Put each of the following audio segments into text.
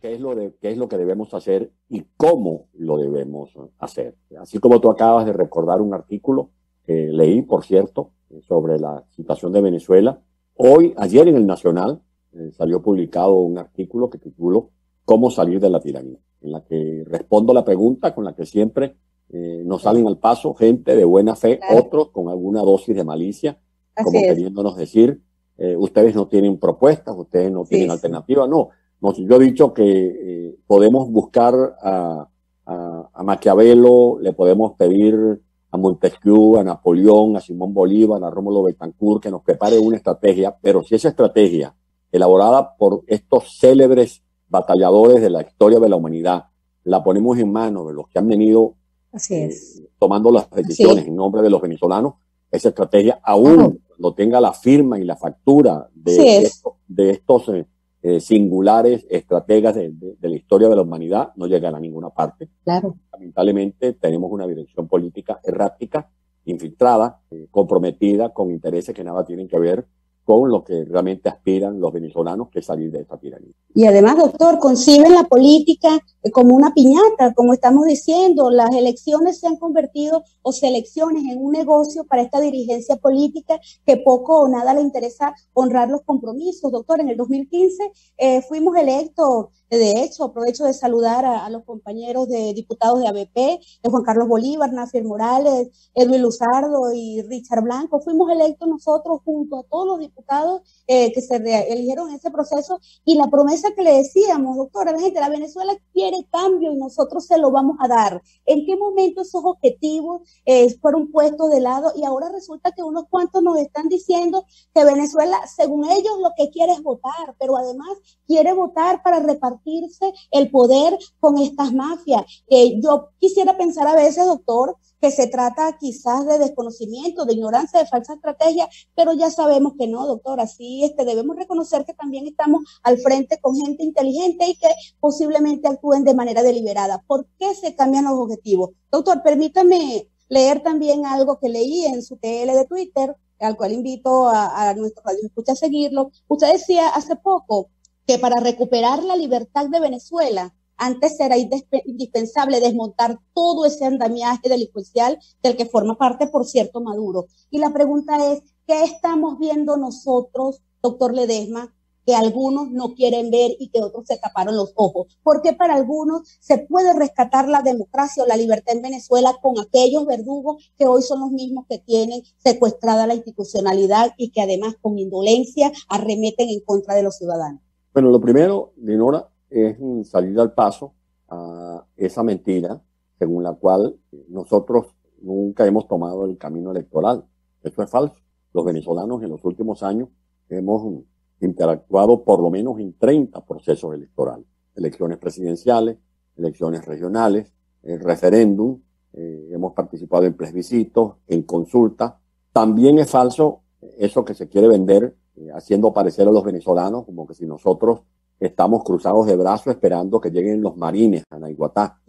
qué es, lo de, qué es lo que debemos hacer y cómo lo debemos hacer. Así como tú acabas de recordar un artículo que leí, por cierto, sobre la situación de Venezuela, hoy, ayer en el Nacional, eh, salió publicado un artículo que tituló Cómo salir de la tiranía, en la que respondo la pregunta con la que siempre eh, nos salen al paso gente de buena fe, otros con alguna dosis de malicia, como queriéndonos decir, eh, ustedes no tienen propuestas, ustedes no tienen alternativas. No, no, yo he dicho que podemos buscar a, a, a Maquiavelo, le podemos pedir a Montesquieu, a Napoleón, a Simón Bolívar, a Rómulo Betancourt, que nos prepare una estrategia, pero si esa estrategia elaborada por estos célebres batalladores de la historia de la humanidad, la ponemos en manos de los que han venido eh, tomando las decisiones en nombre de los venezolanos, esa estrategia, aún cuando tenga la firma y la factura de, de estos eh, eh, singulares estrategas de, la historia de la humanidad, no llegan a ninguna parte. Claro. Lamentablemente tenemos una dirección política errática, infiltrada, comprometida con intereses que nada tienen que ver con lo que realmente aspiran los venezolanos, que es salir de esta tiranía. Y además, doctor, conciben la política como una piñata, como estamos diciendo, las elecciones se han convertido, o selecciones, en un negocio para esta dirigencia política que poco o nada le interesa honrar los compromisos. Doctor, en el 2015 eh, fuimos electos de hecho, aprovecho de saludar a, los compañeros de diputados de ABP, de Juan Carlos Bolívar, Nafiel Morales, Edwin Luzardo y Richard Blanco. Fuimos electos nosotros junto a todos los diputados eh, que se eligieron en ese proceso y la promesa que le decíamos, doctora, la gente, la Venezuela quiere cambio y nosotros se lo vamos a dar. ¿En qué momento esos objetivos eh, fueron puestos de lado y ahora resulta que unos cuantos nos están diciendo que Venezuela, según ellos, lo que quiere es votar, pero además quiere votar para repartir el poder con estas mafias. Eh, yo quisiera pensar a veces, doctor, que se trata quizás de desconocimiento, de ignorancia, de falsa estrategia, pero ya sabemos que no, doctor. Así este, debemos reconocer que también estamos al frente con gente inteligente y que posiblemente actúen de manera deliberada. ¿Por qué se cambian los objetivos? Doctor, permítame leer también algo que leí en su TL de Twitter, al cual invito a, a nuestro radio escucha a seguirlo. Usted decía hace poco, que para recuperar la libertad de Venezuela, antes era indispensable desmontar todo ese andamiaje delincuencial del que forma parte, por cierto, Maduro. Y la pregunta es, ¿qué estamos viendo nosotros, doctor Ledesma, que algunos no quieren ver y que otros se taparon los ojos? Porque para algunos se puede rescatar la democracia o la libertad en Venezuela con aquellos verdugos que hoy son los mismos que tienen secuestrada la institucionalidad y que además con indolencia arremeten en contra de los ciudadanos. Bueno, lo primero, Dinora, es salir al paso a esa mentira según la cual nosotros nunca hemos tomado el camino electoral. Eso es falso. Los venezolanos en los últimos años hemos interactuado por lo menos en 30 procesos electorales. Elecciones presidenciales, elecciones regionales, el referéndum, eh, hemos participado en plebiscitos, en consultas. También es falso eso que se quiere vender eh, haciendo parecer a los venezolanos como que si nosotros estamos cruzados de brazos esperando que lleguen los marines a Naiguatá.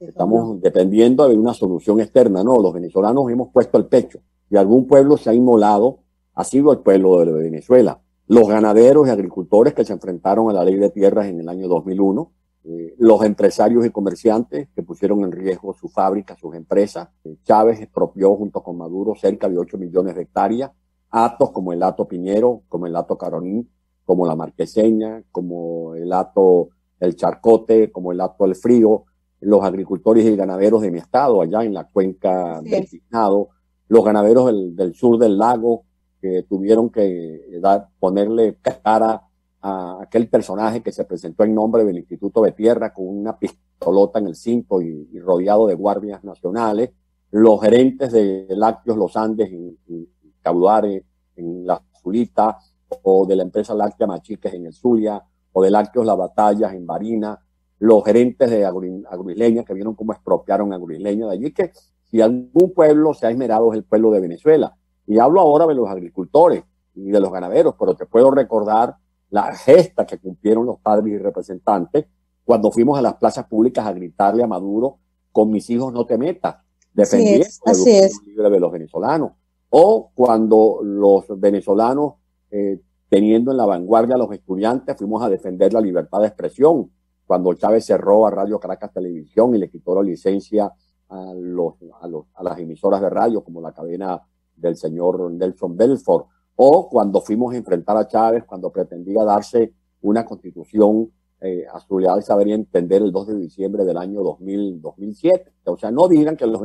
estamos dependiendo de una solución externa. No, los venezolanos hemos puesto el pecho y algún pueblo se ha inmolado, ha sido el pueblo de Venezuela. Los ganaderos y agricultores que se enfrentaron a la ley de tierras en el año 2001, eh, los empresarios y comerciantes que pusieron en riesgo sus fábricas, sus empresas. Eh, Chávez expropió junto con Maduro cerca de 8 millones de hectáreas atos como el ato Piñero, como el ato Caroní, como la Marqueseña, como el ato El Charcote, como el ato El Frío, los agricultores y ganaderos de mi estado, allá en la cuenca del Tignado, los ganaderos del, sur del lago, que tuvieron que dar, ponerle cara a aquel personaje que se presentó en nombre del Instituto de Tierra con una pistolota en el cinto y, rodeado de guardias nacionales, los gerentes de Lácteos Los Andes y, Caudare en la Zulita, o de la empresa láctea Machiques en el Zulia, o de Lácteos La Batallas en Barina, los gerentes de Agruileña que vieron cómo expropiaron a Agruileña. De allí que si algún pueblo se ha esmerado es el pueblo de Venezuela. Y hablo ahora de los agricultores y de los ganaderos, pero te puedo recordar la gesta que cumplieron los padres y representantes cuando fuimos a las plazas públicas a gritarle a Maduro, con mis hijos no te metas, defendiendo el libre de los venezolanos o cuando los venezolanos, eh, teniendo en la vanguardia a los estudiantes, fuimos a defender la libertad de expresión cuando Chávez cerró a Radio Caracas Televisión y le quitó la licencia a, los, a, los, a las emisoras de radio, como la cadena del señor Nelson Belfort, o cuando fuimos a enfrentar a Chávez, cuando pretendía darse una constitución eh, a su leal saber y entender el 2 de diciembre del año 2000, 2007. O sea, no digan que los,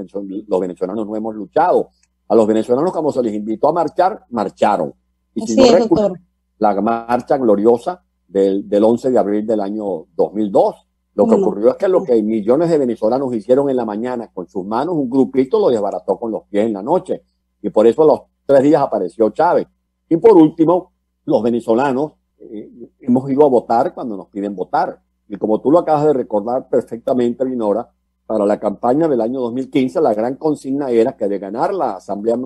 los venezolanos no hemos luchado. A los venezolanos, como se les invitó a marchar, marcharon. Y si no recuerdan, la marcha gloriosa del, del 11 de abril del año 2002. Lo que ocurrió es que lo que millones de venezolanos hicieron en la mañana con sus manos, un grupito lo desbarató con los pies en la noche. Y por eso a los tres días apareció Chávez. Y por último, los venezolanos eh, hemos ido a votar cuando nos piden votar. Y como tú lo acabas de recordar perfectamente, Vinora, para la campaña del año 2015, la gran consigna era que de ganar la Asamblea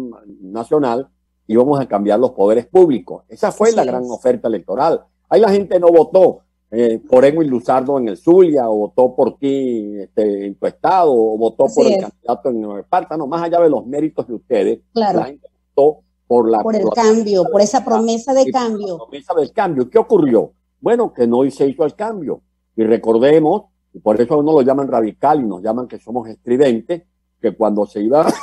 Nacional íbamos a cambiar los poderes públicos. Esa fue la gran oferta electoral. Ahí la gente no votó eh, por Edwin Luzardo en el Zulia, o votó por ti este, en tu estado, o votó por el candidato en Nueva Esparta, no, más allá de los méritos de ustedes, la gente votó por la... Por el cambio, por esa promesa de cambio. promesa del cambio. ¿Qué ocurrió? Bueno, que no se hizo el cambio. Y recordemos, y por eso uno lo llaman radical y nos llaman que somos estridentes, que cuando se iba a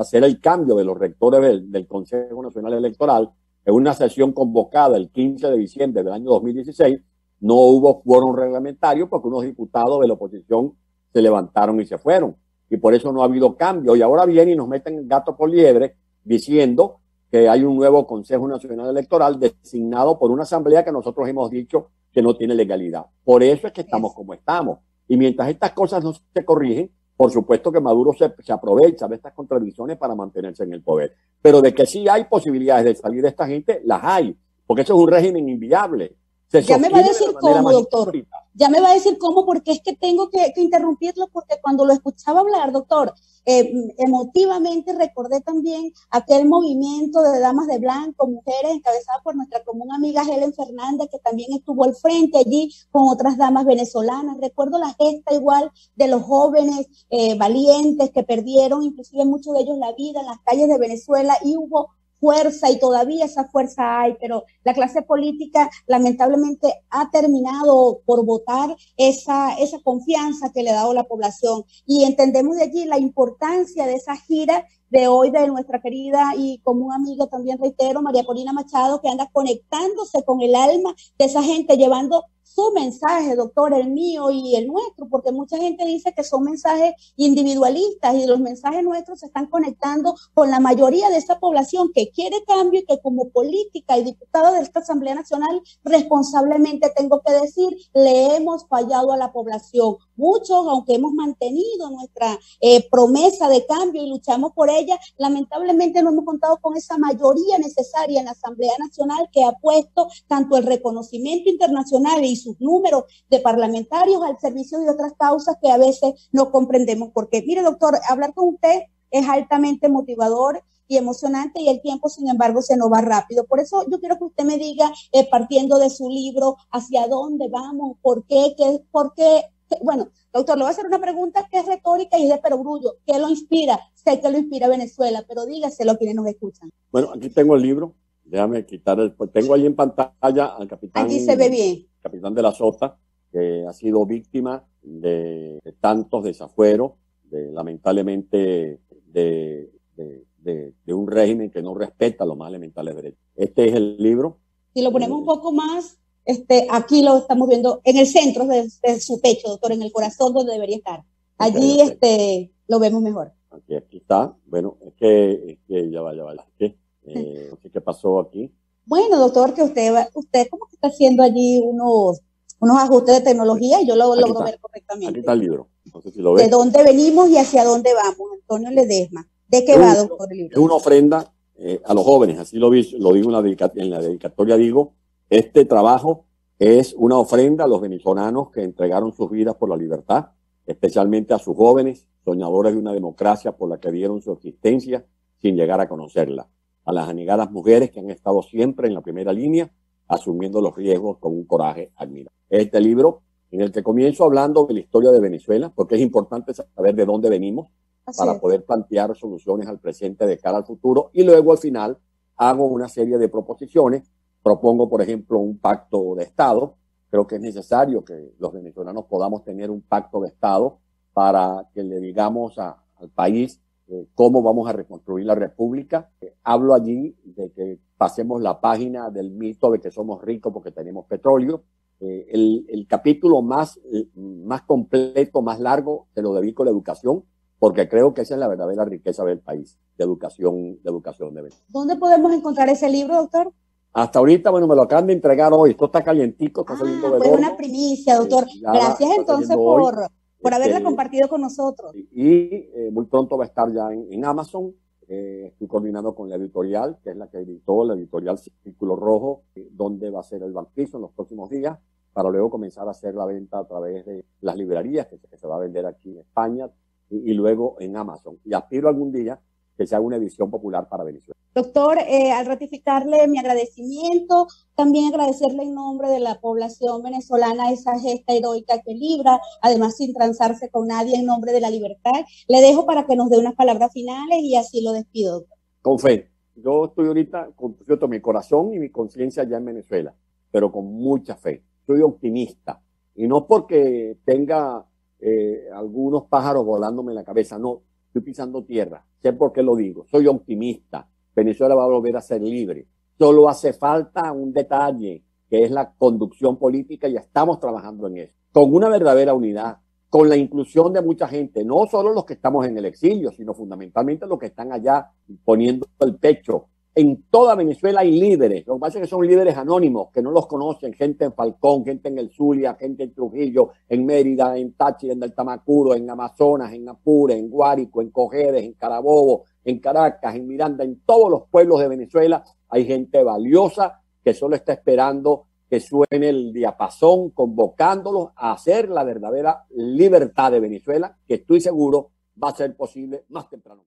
hacer el cambio de los rectores del, del Consejo Nacional Electoral, en una sesión convocada el 15 de diciembre del año 2016, no hubo quórum reglamentario porque unos diputados de la oposición se levantaron y se fueron. Y por eso no ha habido cambio. Y ahora vienen y nos meten gato por liebre diciendo que hay un nuevo Consejo Nacional Electoral designado por una asamblea que nosotros hemos dicho que no tiene legalidad. Por eso es que estamos como estamos. Y mientras estas cosas no se corrigen, por supuesto que Maduro se, se, aprovecha de estas contradicciones para mantenerse en el poder. Pero de que sí hay posibilidades de salir de esta gente, las hay, porque eso es un régimen inviable ya me va a decir cómo, doctor. Ya me va a decir cómo, porque es que tengo que, interrumpirlo, porque cuando lo escuchaba hablar, doctor, eh, emotivamente recordé también aquel movimiento de damas de blanco, mujeres encabezado por nuestra común amiga Helen Fernández, que también estuvo al frente allí con otras damas venezolanas. Recuerdo la gesta igual de los jóvenes eh, valientes que perdieron, inclusive muchos de ellos la vida en las calles de Venezuela, y hubo fuerza y todavía esa fuerza hay, pero la clase política lamentablemente ha terminado por votar esa, esa confianza que le ha dado la población. Y entendemos de allí la importancia de esa gira de hoy de nuestra querida y común amiga también reitero, María Corina Machado, que anda conectándose con el alma de esa gente, llevando su mensaje, doctor, el mío y el nuestro, porque mucha gente dice que son mensajes individualistas y los mensajes nuestros se están conectando con la mayoría de esa población que quiere cambio y que como política y diputada de esta Asamblea Nacional, responsablemente tengo que decir, le hemos fallado a la población. Muchos, aunque hemos mantenido nuestra eh, promesa de cambio y luchamos por ella, lamentablemente no hemos contado con esa mayoría necesaria en la Asamblea Nacional que ha puesto tanto el reconocimiento internacional y sus números de parlamentarios al servicio de otras causas que a veces no comprendemos. Porque, mire, doctor, hablar con usted es altamente motivador y emocionante y el tiempo, sin embargo, se nos va rápido. Por eso yo quiero que usted me diga, eh, partiendo de su libro, hacia dónde vamos, por qué, qué, por qué. Bueno, doctor, le voy a hacer una pregunta que es retórica y es de perogrullo. ¿Qué lo inspira? Sé que lo inspira Venezuela, pero dígaselo a quienes nos escuchan. Bueno, aquí tengo el libro. Déjame quitar el. Tengo ahí en pantalla al capitán. Aquí se ve bien capitán de la Sota, que ha sido víctima de, tantos desafueros, de, lamentablemente de, de, un régimen que no respeta los más elementales derechos. Este es el libro. Si lo ponemos un poco más, este, aquí lo estamos viendo en el centro de, su pecho, doctor, en el corazón donde debería estar. Allí este, lo vemos mejor. Aquí, aquí está. Bueno, es que, es que ya va, ya va. Es eh, no sé qué pasó aquí. Bueno, doctor, que usted, usted como que está haciendo allí unos, unos ajustes de tecnología y yo lo logro ver correctamente. Aquí está el libro. ¿De dónde venimos y hacia dónde vamos? Antonio Ledesma. ¿De qué va, doctor? El libro? Es una ofrenda eh, a los jóvenes, así lo, vi, lo digo en la, en la dedicatoria, digo, este trabajo es una ofrenda a los venezolanos que entregaron sus vidas por la libertad, especialmente a sus jóvenes, soñadores de una democracia por la que dieron su existencia sin llegar a conocerla a las anegadas mujeres que han estado siempre en la primera línea, asumiendo los riesgos con un coraje admirable. Este libro, en el que comienzo hablando de la historia de Venezuela, porque es importante saber de dónde venimos para poder plantear soluciones al presente de cara al futuro, y luego al final hago una serie de proposiciones. Propongo, por ejemplo, un pacto de Estado, creo que es necesario que los venezolanos podamos tener un pacto de Estado para que le digamos al país eh, cómo vamos a reconstruir la república. Eh, hablo allí de que pasemos la página del mito de que somos ricos porque tenemos petróleo. Eh, el, el, capítulo más, más completo, más largo, se lo dedico a la educación, porque creo que esa es la verdadera riqueza del país, de educación, de educación de Venezuela. ¿Dónde podemos encontrar ese libro, doctor? Hasta ahorita, bueno, me lo acaban de entregar hoy. Esto está calientico, está ah, saliendo de pues una primicia, doctor. Gracias entonces por, por haberla este, compartido con nosotros. Y eh, muy pronto va a estar ya en, Amazon. Eh, estoy coordinando con la editorial, que es la que editó, la editorial Círculo Rojo, eh, donde va a ser el bautizo en los próximos días, para luego comenzar a hacer la venta a través de las librerías, que, se va a vender aquí en España, y, y luego en Amazon. Y aspiro algún día que se haga una edición popular para Venezuela. Doctor, eh, al ratificarle mi agradecimiento, también agradecerle en nombre de la población venezolana esa gesta heroica que libra, además sin transarse con nadie en nombre de la libertad. Le dejo para que nos dé unas palabras finales y así lo despido. Con fe. Yo estoy ahorita con cierto, mi corazón y mi conciencia ya en Venezuela, pero con mucha fe. Soy optimista. Y no porque tenga eh, algunos pájaros volándome en la cabeza, no, estoy pisando tierra. Sé por qué lo digo. Soy optimista Venezuela va a volver a ser libre. Solo hace falta un detalle, que es la conducción política y estamos trabajando en eso. Con una verdadera unidad, con la inclusión de mucha gente, no solo los que estamos en el exilio, sino fundamentalmente los que están allá poniendo el pecho. En toda Venezuela hay líderes, lo que pasa es que son líderes anónimos, que no los conocen, gente en Falcón, gente en el Zulia, gente en Trujillo, en Mérida, en Táchira, en el Tamacuro, en Amazonas, en Apure, en Guárico, en Cojedes, en Carabobo, en Caracas, en Miranda, en todos los pueblos de Venezuela, hay gente valiosa que solo está esperando que suene el diapasón, convocándolos a hacer la verdadera libertad de Venezuela, que estoy seguro va a ser posible más temprano.